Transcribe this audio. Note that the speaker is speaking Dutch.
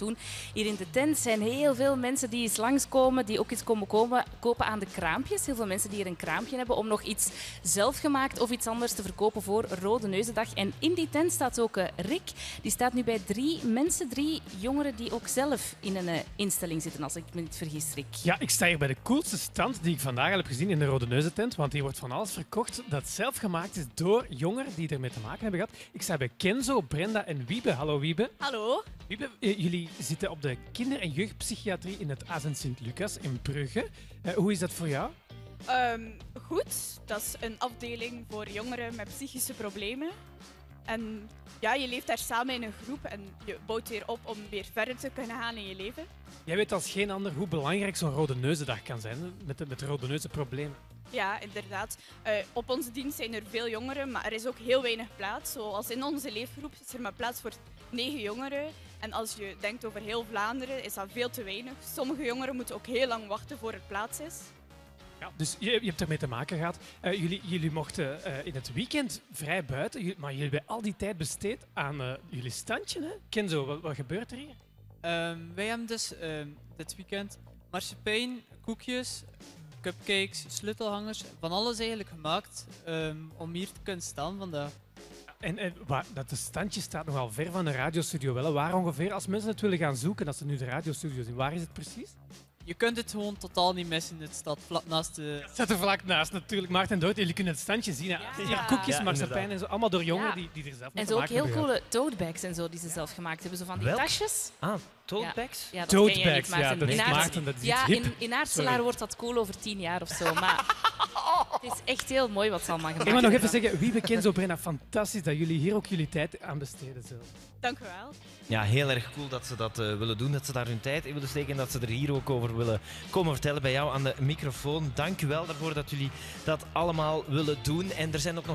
doen. Hier in de tent zijn heel veel mensen die eens langskomen, die ook iets komen komen, kopen aan de kraampjes. Heel veel mensen die hier een kraampje hebben om nog iets zelfgemaakt of iets anders te verkopen voor Rode Neuzendag. En in die tent staat ook eh, Rick. Die staat nu bij drie mensen, drie jongeren die ook zelf in een eh, instelling zitten, als ik me niet vergis, Rick. Ja, ik sta hier bij de coolste stand die ik vandaag al heb gezien in de Rode Neuzentent. Want hier wordt van alles verkocht dat zelf gemaakt is door jongeren die ermee te maken hebben gehad. Ik sta bij Kenzo, Brenda en Wiebe. Hallo Wiebe. Hallo. Eh, jullie zitten op de kinder- en jeugdpsychiatrie in het Azen Sint-Lucas in Brugge. Eh, hoe is dat voor jou? Ehm, goed, dat is een afdeling voor jongeren met psychische problemen. En ja, je leeft daar samen in een groep en je bouwt weer op om weer verder te kunnen gaan in je leven. Jij weet als geen ander hoe belangrijk zo'n Rode Neuzendag kan zijn met de, met de Rode Neuzenproblemen. Ja, inderdaad. Eh, op onze dienst zijn er veel jongeren, maar er is ook heel weinig plaats. Zoals in onze leefgroep is er maar plaats voor negen jongeren. En als je denkt over heel Vlaanderen, is dat veel te weinig. Sommige jongeren moeten ook heel lang wachten voor er plaats is. Ja, dus je, je hebt ermee te maken gehad. Eh, jullie, jullie mochten eh, in het weekend vrij buiten, jullie- maar jullie hebben al die tijd besteed aan eh, jullie standje. Hè? Kenzo, wat, wat gebeurt er hier? Ehm, wij hebben dus ehm, dit weekend marsepein, koekjes, cupcakes, sleutelhangers, van alles eigenlijk gemaakt ehm, om hier te kunnen staan vandaag. En, en dat de standje staat nogal ver van de radiostudio. Wel, waar ongeveer, als mensen het willen gaan zoeken, als ze nu de radiostudio zien, waar is het precies? Je kunt het gewoon totaal niet missen. Het staat vlak naast de... Het staat er vlak naast natuurlijk. Maarten en Dood, jullie kunnen het standje zien. hè. Ja. Koekjes, Ja, marsepein en zo. Allemaal door jongeren Ja. die, die er zelf mee En zo ook heel coole totebags en zo die ze zelf gemaakt hebben. Zo van die Welk? tasjes. Ah, toadbags? Ja, dat Totebags, ja, dat is In Maarten, dat is Ja, in, in wordt dat cool over tien jaar of zo. Maar het is echt heel mooi wat ze allemaal gemaakt Ik mag nog even zeggen, wie Kenzo, Brenna, fantastisch dat jullie hier ook jullie tijd aan besteden zelf. Dank u wel. Ja, heel erg cool dat ze dat eh, willen doen, dat ze daar hun tijd in willen steken en dat ze er hier ook over willen komen vertellen bij jou aan de microfoon. Dank u wel daarvoor dat jullie dat allemaal willen doen. En er zijn ook nog